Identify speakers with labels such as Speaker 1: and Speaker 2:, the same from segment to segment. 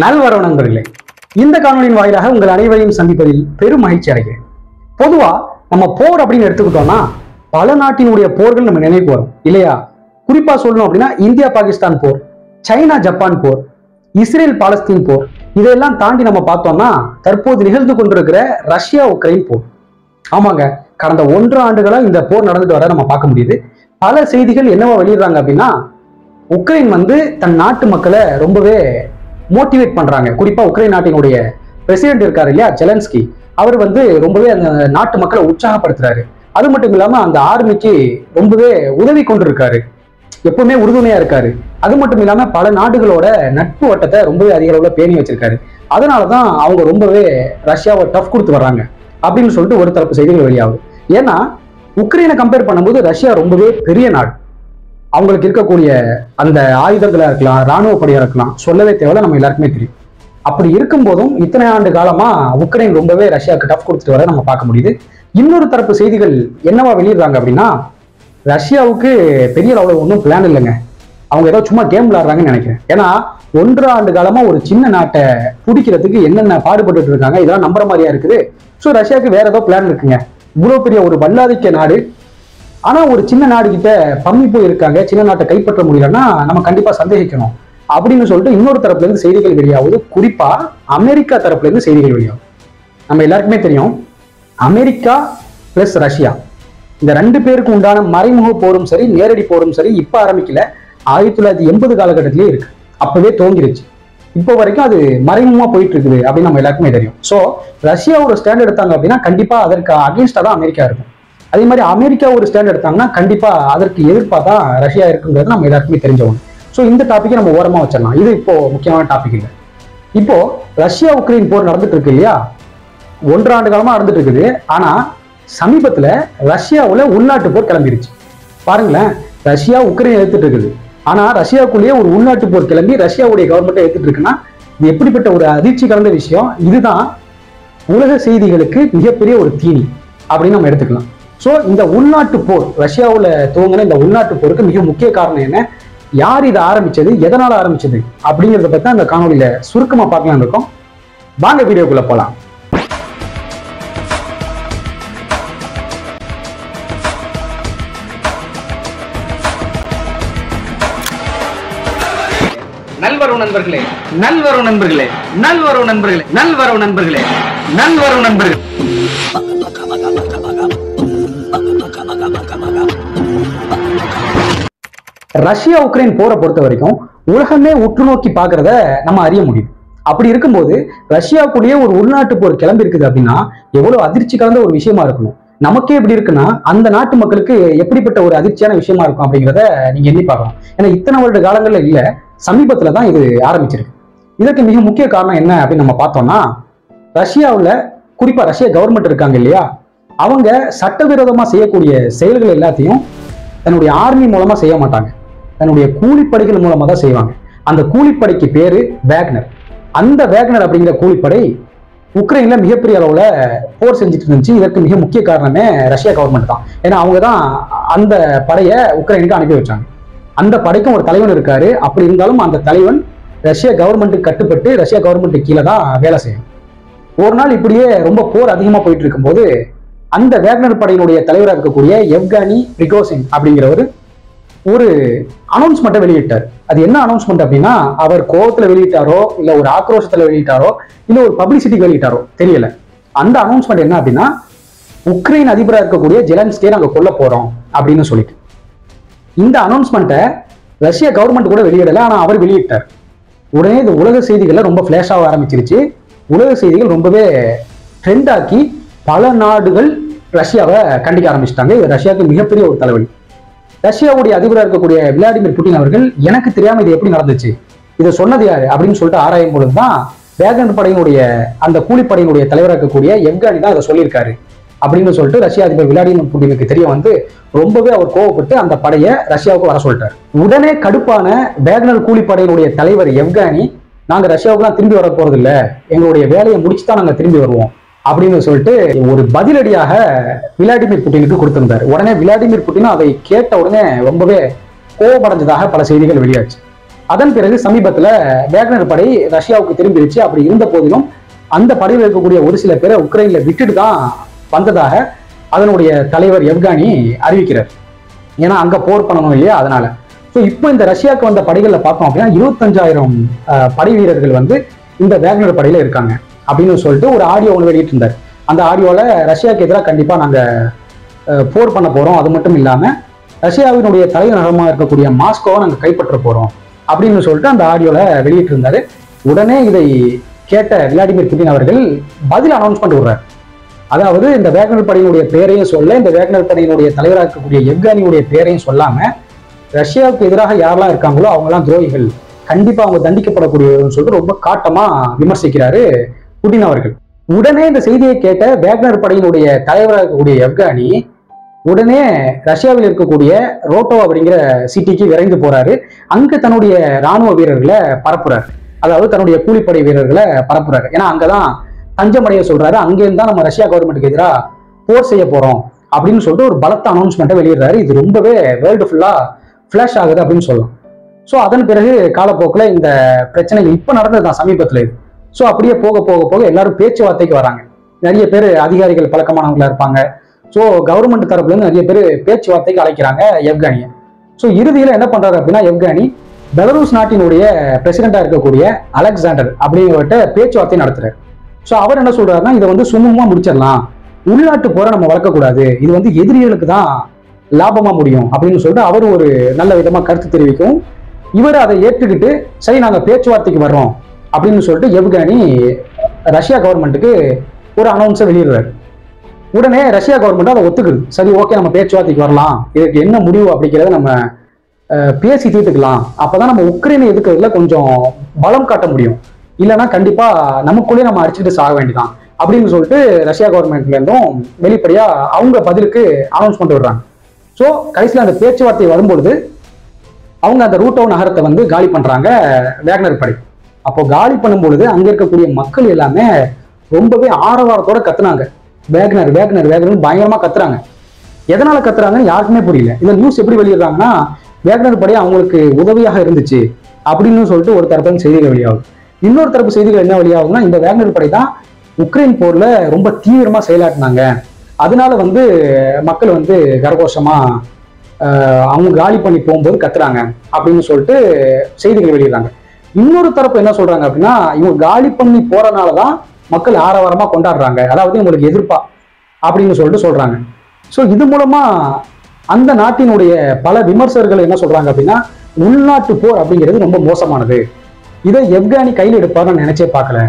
Speaker 1: நல்வரவு நண்பர்களே இந்த காணொலியின் வாயிலாக உங்கள் அனைவரையும் சந்திப்பதில் பெரும் மகிழ்ச்சி அடைகிறேன். பொதுவா நம்ம போர் அப்படின்னு எடுத்துக்கிட்டோம்னா பல நாட்டினுடைய போர்கள் நம்ம நினைவு வரும். இல்லையா? குறிப்பா சொல்லணும் அப்படின்னா இந்தியா பாகிஸ்தான் போர் சைனா ஜப்பான் போர் இஸ்ரேல் பாலஸ்தீன் போர் இதையெல்லாம் தாண்டி நம்ம பார்த்தோம்னா தற்போது நிகழ்ந்து கொண்டிருக்கிற ரஷ்யா உக்ரைன் போர். ஆமாங்க. கடந்த ஒன்று ஆண்டுகளா இந்த போர் நடந்துட்டு வர நம்ம பார்க்க முடியுது. பல செய்திகள் என்னவா வெளியிடுறாங்க அப்படின்னா உக்ரைன் வந்து தன் நாட்டு மக்களை ரொம்பவே மோட்டிவேட் பண்றாங்க. குறிப்பா உக்ரைன் நாட்டினுடைய பிரசிடென்ட் இருக்காரு இல்லையா ஜெலன்ஸ்கி அவர் வந்து ரொம்பவே அந்த நாட்டு மக்களை உற்சாகப்படுத்துறாரு. அது மட்டும் இல்லாம அந்த ஆர்மிக்கு ரொம்பவே உதவி கொண்டு இருக்காரு எப்பவுமே உறுதுணையா இருக்காரு. அது மட்டும் இல்லாம பல நாடுகளோட நட்பு வட்டத்தை ரொம்பவே அதிக அளவுல பேணி வச்சிருக்காரு. அதனாலதான் அவங்க ரொம்பவே ரஷ்யாவை டஃப் கொடுத்து வர்றாங்க. அப்படின்னு சொல்லிட்டு ஒரு தரப்பு செய்திகள் வெளியாகுது. ஏன்னா உக்ரைனை கம்பேர் பண்ணும்போது ரஷ்யா ரொம்பவே பெரிய நாடு. அவங்களுக்கு இருக்கக்கூடிய அந்த ஆயுதங்களா இருக்கலாம் ராணுவ படையாக இருக்கலாம் சொல்லவே தேவையில்ல நம்ம எல்லாருக்குமே தெரியும். அப்படி இருக்கும் போதும் இத்தனை ஆண்டு காலமா உக்ரைன் ரொம்பவே ரஷ்யாவுக்கு டஃப் கொடுத்துட்டு வர நம்ம பார்க்க முடியுது. இன்னொரு தரப்பு செய்திகள் என்னவா வெளியிடுறாங்க அப்படின்னா ரஷ்யாவுக்கு பெரிய அளவுல ஒன்றும் பிளான் இல்லைங்க. அவங்க ஏதோ சும்மா கேம் விளையாடுறாங்கன்னு நினைக்கிறேன். ஏன்னா ஒன்றரை ஆண்டு காலமா ஒரு சின்ன நாட்டை பிடிக்கிறதுக்கு என்னென்ன பாடுபட்டு இருக்காங்க இதெல்லாம் நம்புற மாதிரியா இருக்குது. ஸோ ரஷ்யாவுக்கு வேற ஏதோ பிளான் இருக்குங்க. இவ்வளோ பெரிய ஒரு வல்லாதிக்க நாடு ஆனா ஒரு சின்ன நாடு கிட்ட பம்மி போய் இருக்காங்க சின்ன நாட்டை கைப்பற்ற முடியலன்னா நம்ம கண்டிப்பா சந்தேகிக்கணும். அப்படின்னு சொல்லிட்டு இன்னொரு தரப்புல இருந்து செய்திகள் வெளியாகுது. குறிப்பா அமெரிக்கா தரப்புல இருந்து செய்திகள் வெளியாகும் நம்ம எல்லாருக்குமே தெரியும் அமெரிக்கா பிளஸ் ரஷ்யா. இந்த ரெண்டு பேருக்கு உண்டான மறைமுக போரும் சரி நேரடி போரும் சரி இப்ப ஆரம்பிக்கல. ஆயிரத்தி தொள்ளாயிரத்தி எண்பது காலகட்டத்திலேயே இருக்கு. அப்பவே தோங்கிருச்சு. இப்போ வரைக்கும் அது மறைமுகமா போயிட்டு இருக்குது அப்படின்னு நம்ம எல்லாருக்குமே தெரியும். ஸோ ரஷ்யா ஒரு ஸ்டாண்ட் எடுத்தாங்க அப்படின்னா கண்டிப்பா அதற்கு அகேன்ஸ்டா தான் அமெரிக்கா இருக்கும். அதே மாதிரி அமெரிக்கா ஒரு ஸ்டாண்ட் எடுத்தாங்கன்னா கண்டிப்பா அதற்கு எதிர்ப்பா தான் ரஷ்யா இருக்குங்கிறது நம்ம எல்லாருக்குமே தெரிஞ்சவங்க ஸோ இந்த டாப்பிக்கை நம்ம ஓரமா வச்சிடலாம். இது இப்போ முக்கியமான டாபிக் இல்லை இப்போ ரஷ்யா உக்ரைன் போர் நடந்துட்டு இருக்கு இல்லையா? ஒன்றாண்டு காலமா நடந்துட்டு இருக்குது. ஆனா சமீபத்துல ரஷ்யாவுல உள்நாட்டு போர் கிளம்பிருச்சு. பாருங்களேன் ரஷ்யா உக்ரைன் எடுத்துட்டு இருக்குது. ஆனா ரஷ்யாவுக்குள்ளேயே ஒரு உள்நாட்டு போர் கிளம்பி ரஷ்யாவுடைய கவர்மெண்ட்டை எடுத்துட்டு இருக்குன்னா இது எப்படிப்பட்ட ஒரு அதிர்ச்சி கலந்த விஷயம்? இதுதான் உலக செய்திகளுக்கு மிகப்பெரிய ஒரு தீனி. அப்படின்னு நம்ம எடுத்துக்கலாம். ஸோ இந்த உள்நாட்டு போர் ரஷ்யாவில் துவங்கின இந்த உள்நாட்டு போருக்கு மிக முக்கிய காரணம் என்ன? யார் இதை ஆரம்பிச்சது? எதனால ஆரம்பிச்சது? அப்படிங்கிறத பத்தி அந்த காணொலியில் சுருக்கமா பார்க்கலாம் இருக்கோம். வாங்க வீடியோக்குள்ள போகலாம்
Speaker 2: நல்வரவு நண்பர்களே நல்வரவு நண்பர்களே நல்வரவு நண்பர்களே நல்வரவு நண்பர்களே நல்வரவு நண்பர்களே.
Speaker 1: ரஷ்யா உக்ரைன் போரை பொறுத்த வரைக்கும் உலகமே உற்று நோக்கி பார்க்கறத நம்ம அறிய முடியும். அப்படி இருக்கும்போது ரஷ்யாவுக்குள்ளேயே ஒரு உள்நாட்டு போர் கிளம்பி இருக்குது அப்படின்னா எவ்வளவு அதிர்ச்சி கலந்த ஒரு விஷயமா இருக்கணும். நமக்கே எப்படி இருக்குன்னா அந்த நாட்டு மக்களுக்கு எப்படிப்பட்ட ஒரு அதிர்ச்சியான விஷயமா இருக்கும் அப்படிங்கிறத நீங்க எண்ணி பார்க்கலாம் ஏன்னா இத்தனை வருட காலங்கள்ல இல்ல சமீபத்துல தான் இது ஆரம்பிச்சிருக்கு. இதற்கு மிக முக்கிய காரணம் என்ன அப்படின்னு நம்ம பார்த்தோம்னா ரஷ்யாவுல குறிப்பா ரஷ்ய கவர்மெண்ட் இருக்காங்க இல்லையா? அவங்க சட்டவிரோதமா செய்யக்கூடிய செயல்கள் எல்லாத்தையும் தன்னுடைய ஆர்மி மூலமா செய்ய மாட்டாங்க. தன்னுடைய கூலிப்படைகள் மூலமாக தான் செய்வாங்க. அந்த கூலிப்படைக்கு பேரு வேக்னர். அந்த வேக்னர் அப்படிங்கிற கூலிப்படை உக்ரைன்ல மிகப்பெரிய அளவுல போர் செஞ்சுட்டு இருந்துச்சு. இதற்கு மிக முக்கிய காரணமே ரஷ்யா கவர்மெண்ட் தான். ஏன்னா அவங்க தான் அந்த படையை உக்ரைனுக்கு அனுப்பி வச்சாங்க. அந்த படைக்கும் ஒரு தலைவன் இருக்காரு. அப்படி இருந்தாலும் அந்த தலைவன் ரஷ்ய கவர்மெண்ட்டுக்கு கட்டுப்பட்டு ரஷ்யா கவர்மெண்ட்டுக்கு கீழே தான் வேலை செய்யும் ஒரு நாள் இப்படியே ரொம்ப போர் அதிகமா போயிட்டு இருக்கும்போது அந்த வேக்னர் படையினுடைய தலைவராக இருக்கக்கூடிய எவ்கானி பிரிகோசின் அப்படிங்கிறவர் ஒரு அனௌன்ஸ்மெண்ட்டை வெளியிட்டார். அது என்ன அனௌன்ஸ்மெண்ட் அப்படின்னா அவர் கோபத்தில் வெளியிட்டாரோ இல்லை ஒரு ஆக்ரோஷத்தில் வெளியிட்டாரோ இல்லை ஒரு பப்ளிசிட்டி வெளியிட்டாரோ தெரியல. அந்த அனௌன்ஸ்மெண்ட் என்ன அப்படின்னா உக்ரைன் அதிபராக இருக்கக்கூடிய ஜெலன்ஸ்கே நாங்கள் கொல்ல போகிறோம் அப்படின்னு சொல்லிட்டு. இந்த அனௌன்ஸ்மெண்ட்டை ரஷ்ய கவர்மெண்ட் கூட வெளியிடலை ஆனால் அவர் வெளியிட்டார். உடனே இது உலக செய்திகள்ல ரொம்ப ஃபிளாஷ் ஆக ஆரம்பிச்சிருச்சு. உலக செய்திகள் ரொம்பவே ட்ரெண்ட் ஆக்கி பல நாடுகள் ரஷ்யாவை கண்டிக்க ஆரம்பிச்சிட்டாங்க. இது ரஷ்யாவுக்கு மிகப்பெரிய ஒரு தலைவலி. ரஷ்யாவுடைய அதிபராக இருக்கக்கூடிய விளாடிமிர் புட்டின் அவர்கள் எனக்கு தெரியாம இது எப்படி நடந்துச்சு? இதை சொன்னது யாரு? அப்படின்னு சொல்லிட்டு ஆராயும் பொழுதுதான் வேகன் படையினுடைய அந்த கூலிப்படையினுடைய தலைவராக இருக்கக்கூடிய எவ்கானி தான் இதை சொல்லியிருக்காரு. அப்படின்னு சொல்லிட்டு ரஷ்யா அதிபர் விளாடிமிர் புட்டினுக்கு தெரிய வந்து ரொம்பவே அவர் கோவப்பட்டு அந்த படையை ரஷ்யாவுக்கு வர சொல்லிட்டார். உடனே கடுப்பான வேகனர் கூலிப்படையினுடைய தலைவர் எவ்கானி நாங்க ரஷ்யாவுக்குலாம் திரும்பி வர போறது எங்களுடைய வேலையை முடிச்சு தான் நாங்க திரும்பி வருவோம். அப்படின்னு சொல்லிட்டு ஒரு பதிலடியாக விளாடிமிர் புட்டினுக்கு கொடுத்திருந்தார். உடனே விளாடிமிர் புட்டின் அதை கேட்ட உடனே ரொம்பவே கோபமடைஞ்சதாக பல செய்திகள் வெளியாச்சு. அதன் பிறகு சமீபத்துல வேக்னர் படை ரஷ்யாவுக்கு திரும்பிடுச்சு அப்படி இருந்த போதிலும் அந்த படையில் இருக்கக்கூடிய ஒரு சில பேரை உக்ரைனில் விட்டுட்டு தான் வந்ததாக அதனுடைய தலைவர் எவ்கானி அறிவிக்கிறார். ஏன்னா அங்க போர் பண்ணணும் இல்லையா? அதனால. ஸோ இப்போ இந்த ரஷ்யாவுக்கு வந்த படைகள்ல பார்த்தோம் அப்படின்னா இருபத்தஞ்சாயிரம் படை வீரர்கள் வந்து இந்த வேக்னர் படையில இருக்காங்க. அப்படின்னு சொல்லிட்டு ஒரு ஆடியோ ஒன்று வெளியிட்டிருந்தார் அந்த ஆடியோவில் ரஷ்யாவுக்கு எதிராக கண்டிப்பாக நாங்கள் போர் பண்ண போகிறோம் அது மட்டும் இல்லாமல் ரஷ்யாவினுடைய தலைநகரமாக இருக்கக்கூடிய மாஸ்கோவை நாங்கள் கைப்பற்ற போகிறோம் அப்படின்னு சொல்லிட்டு அந்த ஆடியோவில் வெளியிட்டிருந்தாரு உடனே இதை கேட்ட விளாடிமிர் புட்டின் அவர்கள் பதில் அனௌன்ஸ் பண்ணி விடுறார் அதாவது இந்த வேக்னர் படையினுடைய பெயரையும் சொல்ல இந்த வேக்னர் படையினுடைய தலைவராக இருக்கக்கூடிய எவ்கானியுடைய பெயரையும் சொல்லாம ரஷ்யாவுக்கு எதிராக யாரெல்லாம் இருக்காங்களோ அவங்கெல்லாம் துரோகிகள். கண்டிப்பா அவங்க தண்டிக்கப்படக்கூடியவர்கள் சொல்லிட்டு ரொம்ப காட்டமா விமர்சிக்கிறாரு புட்டின் அவர்கள். உடனே இந்த செய்தியை கேட்ட வேக்னர் படையினுடைய தலைவராக இருக்கக்கூடிய அப்கானி உடனே ரஷ்யாவில் இருக்கக்கூடிய ரோட்டோ அப்படிங்கிற சிட்டிக்கு விரைந்து போறாரு. அங்க தன்னுடைய ராணுவ வீரர்களை பரப்புறாரு. அதாவது தன்னுடைய கூலிப்படை வீரர்களை பரப்புறாரு. ஏன்னா அங்கதான் தஞ்சமடைய சொல்றாரு. அங்கேருந்து தான் நம்ம ரஷ்யா கவர்மெண்ட்டுக்கு எதிராக போர் செய்ய போறோம் அப்படின்னு சொல்லிட்டு ஒரு பலத்த அனௌன்ஸ்மெண்ட்டை வெளியிடுறாரு. இது ரொம்பவே வேர்ல்டு ஃபுல்லா ஃபிளாஷ் ஆகுது அப்படின்னு சொல்லலாம். ஸோ அதன் பிறகு காலப்போக்கில் இந்த பிரச்சனை இப்போ நடந்தது தான் சமீபத்தில் இது. ஸோ அப்படியே போக போக போக எல்லாரும் பேச்சுவார்த்தைக்கு வராங்க. நிறைய பேர் அதிகாரிகள் பழக்கமானவங்களா இருப்பாங்க. ஸோ கவர்மெண்ட் தரப்புலேருந்து நிறைய பேர் பேச்சுவார்த்தைக்கு அழைக்கிறாங்க எப்கானியை ஸோ இறுதியில் என்ன பண்றாரு அப்படின்னா எப்கானி பெலரூஸ் நாட்டினுடைய பிரசிடண்டா இருக்கக்கூடிய அலெக்சாண்டர் அப்படிங்கிறவர்கிட்ட பேச்சுவார்த்தை நடத்துறாரு. ஸோ அவர் என்ன சொல்றாருன்னா இதை வந்து சுமூகமாக முடிச்சிடலாம். உள்நாட்டு போரை நம்ம வளர்க்கக்கூடாது. இது வந்து எதிரிகளுக்கு தான் லாபமா முடியும் அப்படின்னு சொல்லிட்டு அவர் ஒரு நல்ல விதமா கருத்து தெரிவிக்கும் இவர் அதை ஏற்றுக்கிட்டு சரி நாங்கள் பேச்சுவார்த்தைக்கு வர்றோம். அப்படின்னு சொல்லிட்டு எவ்கானி ரஷ்யா கவர்மெண்ட்டுக்கு ஒரு அனௌன்ஸை வெளியிடுறாரு. உடனே ரஷ்யா கவர்மெண்ட் அதை ஒத்துக்குது. சரி ஓகே நம்ம பேச்சுவார்த்தைக்கு வரலாம். இதுக்கு என்ன முடிவு அப்படிங்கிறத நம்ம பேசி தீர்த்துக்கலாம். அப்பதான் நம்ம உக்ரைனை எதுக்குறதுல கொஞ்சம் பலம் காட்ட முடியும். இல்லைன்னா கண்டிப்பா நமக்குள்ளேயே நம்ம அடிச்சுட்டு சாக வேண்டியதான் அப்படின்னு சொல்லிட்டு ரஷ்யா கவர்மெண்ட்ல இருந்தும் வெளிப்படையா அவங்க பதிலுக்கு அனௌன்ஸ் அனௌன்ஸ்மெண்ட் விடுறாங்க ஸோ கடைசியில் அந்த பேச்சுவார்த்தை வரும்பொழுது அவங்க அந்த ரூட்டோ நகரத்தை வந்து காலி பண்றாங்க வேக்னர் படை. அப்போ காலி பண்ணும் பொழுது அங்க இருக்கக்கூடிய மக்கள் எல்லாமே ரொம்பவே ஆரவாரத்தோட கத்துனாங்க. வேக்னர் வேக்னர் வேக்னர் பயங்கரமா கத்துறாங்க. எதனால கத்துறாங்கன்னு யாருக்குமே புரியல. இந்த நியூஸ் எப்படி வெளியிடுறாங்கன்னா வேக்னர் படை அவங்களுக்கு உதவியாக இருந்துச்சு அப்படின்னு சொல்லிட்டு ஒரு தரப்பு செய்திகள் வெளியாகும் இன்னொரு தரப்பு செய்திகள் என்ன வெளியாகும்னா இந்த வேக்னர் படை தான் உக்ரைன் போர்ல ரொம்ப தீவிரமா செயலாட்டினாங்க அதனால வந்து மக்கள் வந்து கரகோஷமா அவங்க காலி பண்ணி போகும்போது கத்துறாங்க அப்படின்னு சொல்லிட்டு செய்திகள் வெளியிடுறாங்க. இன்னொரு தரப்பு என்ன சொல்றாங்க அப்படின்னா இவங்க காலி பண்ணி போறனாலதான் மக்கள் ஆரவாரமா கொண்டாடுறாங்க. அதாவது இவங்களுக்கு எதிர்ப்பா அப்படின்னு சொல்லிட்டு சொல்றாங்க. ஸோ இது மூலமா அந்த நாட்டினுடைய பல விமர்சகர்கள் என்ன சொல்றாங்க அப்படின்னா உள்நாட்டு போர் அப்படிங்கிறது ரொம்ப மோசமானது. இதை எப்கானி கையில் எடுப்பார்னு நினைச்சே பார்க்கல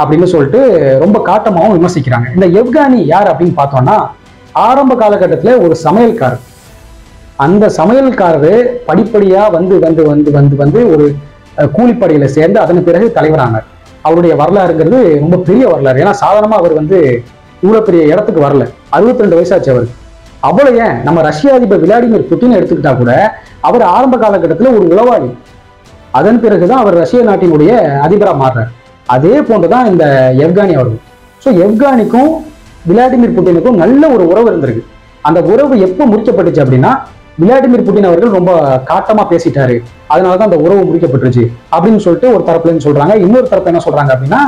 Speaker 1: அப்படின்னு சொல்லிட்டு ரொம்ப காட்டமாகவும் விமர்சிக்கிறாங்க. இந்த எப்கானி யார் அப்படின்னு பார்த்தோம்னா ஆரம்ப காலகட்டத்தில் ஒரு சமையல்காரர். அந்த சமையல்காரரு படிப்படியா வந்து வந்து வந்து வந்து வந்து ஒரு கூலிப்படையில சேர்ந்து அதன் பிறகு தலைவரானார். அவருடைய வரலாறுங்கிறது ரொம்ப பெரிய வரலாறு. ஏன்னா சாதாரணமா அவர் வந்து இவ்வளவு பெரிய இடத்துக்கு வரல. 62 ரெண்டு வயசாச்சு அவர். அவ்வளவு ஏன்? நம்ம ரஷ்ய அதிபர் விளாடிமிர் புட்டின் எடுத்துக்கிட்டா கூட அவர் ஆரம்ப காலகட்டத்தில் ஒரு உளவாளி. அதன் பிறகுதான் அவர் ரஷ்ய நாட்டினுடைய அதிபரா மாறுறார். அதே போன்றுதான் இந்த எவ்கானி அவர்கள். ஸோ எவ்கானிக்கும் விளாடிமிர் புட்டினுக்கும் நல்ல ஒரு உறவு இருந்திருக்கு. அந்த உறவு எப்போ முடிக்கப்பட்டுச்சு அப்படின்னா விளாடிமிர் புட்டின் அவர்கள் ரொம்ப காட்டமா பேசிட்டாரு. அதனாலதான் அந்த உறவு முடிக்கப்பட்டுருச்சு. அப்படின்னு சொல்லிட்டு ஒரு தரப்புல சொல்றாங்க. இன்னொரு தரப்பு என்ன சொல்றாங்க அப்படின்னா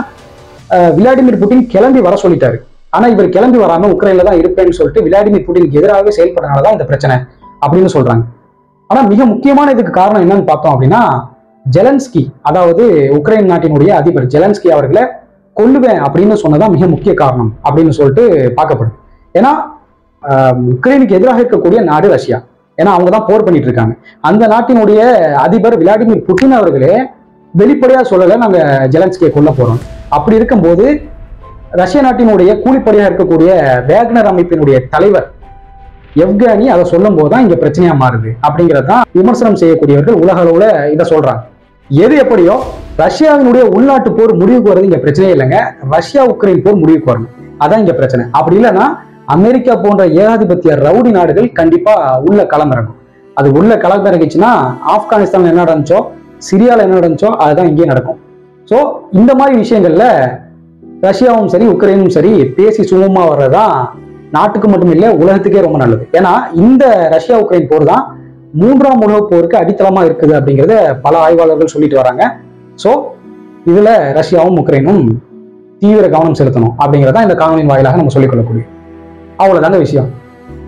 Speaker 1: விளாடிமிர் புட்டின் கிளம்பி வர சொல்லிட்டாரு. ஆனா இவர் கிளம்பி வராம உக்ரைன்ல தான் இருப்பேன்னு சொல்லிட்டு விளாடிமிர் புட்டினுக்கு எதிராகவே செயல்படுறதுனாலதான் இந்த பிரச்சனை அப்படின்னு சொல்றாங்க. ஆனா மிக முக்கியமான இதுக்கு காரணம் என்னன்னு பார்த்தோம் அப்படின்னா ஜெலன்ஸ்கி அதாவது உக்ரைன் நாட்டினுடைய அதிபர் ஜெலன்ஸ்கி அவர்களை கொல்லுவேன் அப்படின்னு சொன்னதான் மிக முக்கிய காரணம் அப்படின்னு சொல்லிட்டு பார்க்கப்படும் ஏன்னா ஆஹ், உக்ரைனுக்கு எதிராக இருக்கக்கூடிய நாடு ரஷ்யா. ஏன்னா அவங்க தான் போர் பண்ணிட்டு இருக்காங்க அந்த நாட்டினுடைய அதிபர் விளாடிமிர் புட்டின் அவர்களே வெளிப்படையா சொல்லலை நாங்க ஜெலன்ஸ்கியை கொல்ல போறோம். அப்படி இருக்கும்போது ரஷ்ய நாட்டினுடைய கூலிப்படையா இருக்கக்கூடிய வேக்னர் அமைப்பினுடைய தலைவர் எவ்கானி அதை சொல்லும் போது தான் இங்க பிரச்சனையா மாறுது. அப்படிங்கறதுதான் விமர்சனம் செய்யக்கூடியவர்கள் உலக அளவுல இதை சொல்றாங்க. எது எப்படியோ ரஷ்யாவினுடைய உள்நாட்டு போர் முடிவுக்கு வர்றது இங்க பிரச்சனையே இல்லைங்க. ரஷ்யா உக்ரைன் போர் முடிவுக்கு வரணும். அதான் இங்க பிரச்சனை. அப்படி இல்லைன்னா அமெரிக்கா போன்ற ஏகாதிபத்திய ரவுடி நாடுகள் கண்டிப்பா உள்ள களமிறங்கும் அது உள்ள களமிறங்கிச்சுன்னா ஆப்கானிஸ்தான்ல என்ன நடந்துச்சோ சிரியால என்ன நடந்துச்சோ அதுதான் இங்கேயும் நடக்கும். ஸோ இந்த மாதிரி விஷயங்கள்ல ரஷ்யாவும் சரி உக்ரைனும் சரி பேசி சுமமா வர்றதுதான் நாட்டுக்கு மட்டும் இல்லை உலகத்துக்கே ரொம்ப நல்லது. ஏன்னா இந்த ரஷ்யா உக்ரைன் போர் தான் மூன்றாம் உலகப் போருக்கு அடித்தளமா இருக்குது அப்படிங்கிறத பல ஆய்வாளர்கள் சொல்லிட்டு வராங்க. ஸோ இதுல ரஷ்யாவும் உக்ரைனும் தீவிர கவனம் செலுத்தணும் அப்படிங்கிறதான் இந்த காணொலியின் வாயிலாக நம்ம சொல்லிக்கொள்ளக்கூடிய அவ்வளோதாங்க விஷயம்.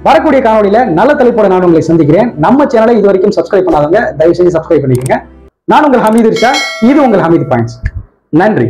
Speaker 1: வரக்கூடிய காணொலியில நல்ல தலைப்போட நான் உங்களை சந்திக்கிறேன். நம்ம சேனலை இது வரைக்கும் சப்ஸ்கிரைப் பண்ணாதவங்க தயவு செஞ்சு சப்ஸ்கிரைப் பண்ணிக்கோங்க. நான் உங்கள் ஹமீது இருக்கேன் இது உங்கள் ஹமீது பாயிண்ட்ஸ். நன்றி.